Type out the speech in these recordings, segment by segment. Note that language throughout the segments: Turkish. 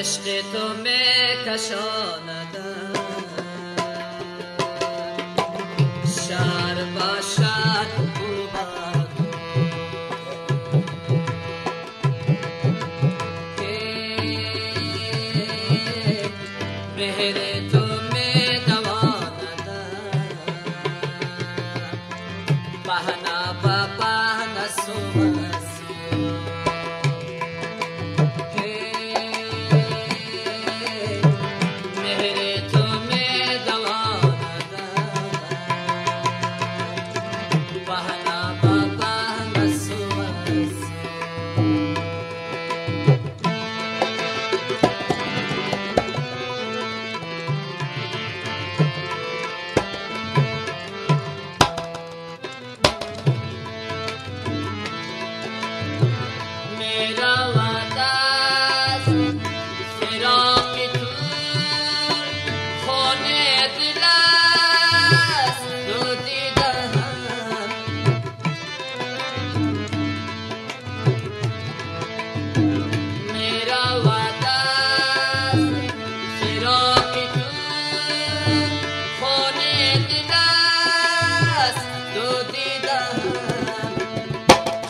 عشق تو میکشاندم شهر باشد بومد که مهر تو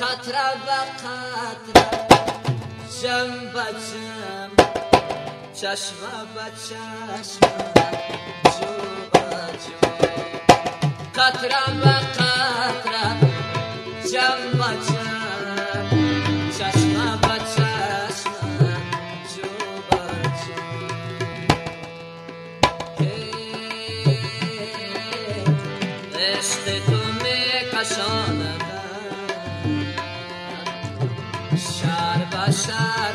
katra ve katra Cem bacım Çeşme ve çeşme Cuba cuba Katra ve katra Cem bacım Çeşme ve çeşme Cuba cuba Hey, hey, hey, সার বাসার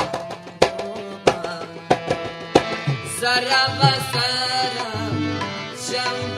सरप सर शम्ब